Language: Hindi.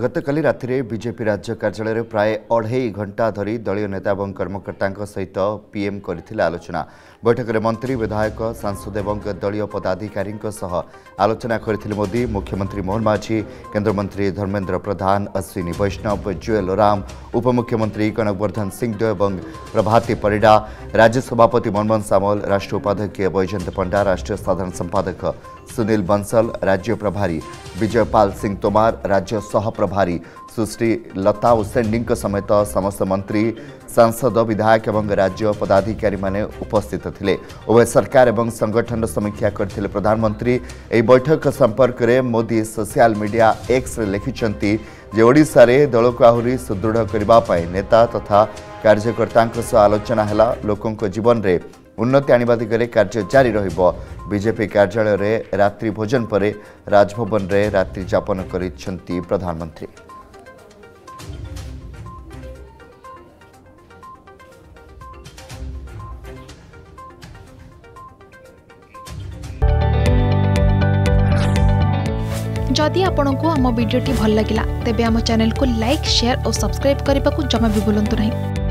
ଗତକାଲି ରାତିରେ ବିଜେପି ରାଜ୍ୟ କାର୍ଯ୍ୟାଳୟରେ ପ୍ରାୟ ଅଢ଼େଇ ଘଣ୍ଟା ଧରି ଦଳୀୟ ନେତା ଏବଂ କର୍ମକର୍ତ୍ତାଙ୍କ ସହିତ ପିଏମ୍ କରିଥିଲେ ଆଲୋଚନା ବୈଠକରେ ମନ୍ତ୍ରୀ ବିଧାୟକ ସାଂସଦ ଏବଂ ଦଳୀୟ ପଦାଧିକାରୀଙ୍କ ସହ ଆଲୋଚନା କରିଥିଲେ ମୋଦି ମୁଖ୍ୟମନ୍ତ୍ରୀ ମୋହନ ମାଝି କେନ୍ଦ୍ରମନ୍ତ୍ରୀ ଧର୍ମେନ୍ଦ୍ର ପ୍ରଧାନ ଅଶ୍ୱିନୀ ବୈଷ୍ଣବ ଜୁଏଲ ଓରାମ ଉପମୁଖ୍ୟମନ୍ତ୍ରୀ କନକବର୍ଦ୍ଧନ ସିଂଦେଓ ଏବଂ ପ୍ରଭାତୀ ପରିଡ଼ା ରାଜ୍ୟ ସଭାପତି ମନମୋହନ ସାମଲ ରାଷ୍ଟ୍ର ଉପାଧ୍ୟକ୍ଷ ବୈଜୟନ୍ତ ପଣ୍ଡା ରାଷ୍ଟ୍ରୀୟ ସାଧାରଣ ସମ୍ପାଦକ ସୁନୀଲ ବଂସଲ ରାଜ୍ୟ ପ୍ରଭାରୀ विजयपाल सिंह तोमार राज्य सहप्रभारी सुश्री लता उसेंडी समेत समस्त मंत्री सांसद विधायक एवं राज्य पदाधिकारी उपस्थित थे उभय सरकार एवं संगठन समीक्षा कर प्रधानमंत्री एक बैठक संपर्क में मोदी सोशल मीडिया एक्स लिखिंट जे ओडे दल को आहरी सुदृढ़ करने नेता तथा कार्यकर्ता आलोचना है लोकों जीवन में ଉନ୍ନତି ଆଣିବା ଦିଗରେ କାର୍ଯ୍ୟ ଜାରି ରହିବ ବିଜେପି କାର୍ଯ୍ୟାଳୟରେ ରାତ୍ରି ଭୋଜନ ପରେ ରାଜଭବନରେ ରାତ୍ରି ଯାପନ କରିଛନ୍ତି ପ୍ରଧାନମନ୍ତ୍ରୀ जदि आपण को आम भिडी भल लगा तेब आम चेल को लाइक सेयार और सब्सक्राइब करने को जमा भी बुलां नहीं